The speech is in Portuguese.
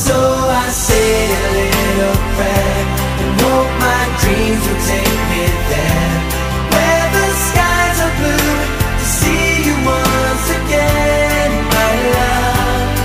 pessoas.